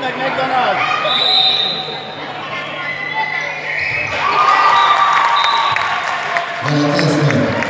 Neg-neg danado. Olha a testa.